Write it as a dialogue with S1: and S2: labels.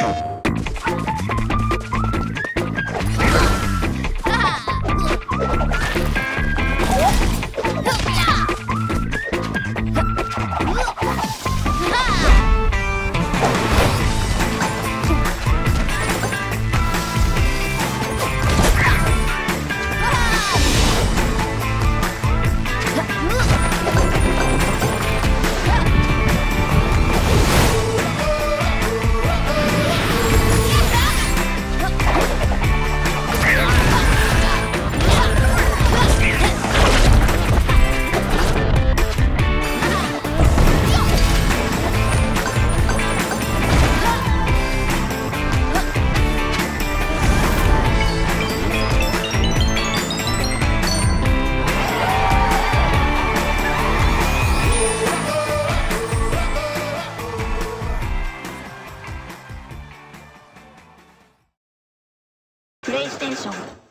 S1: Oh. テ雄。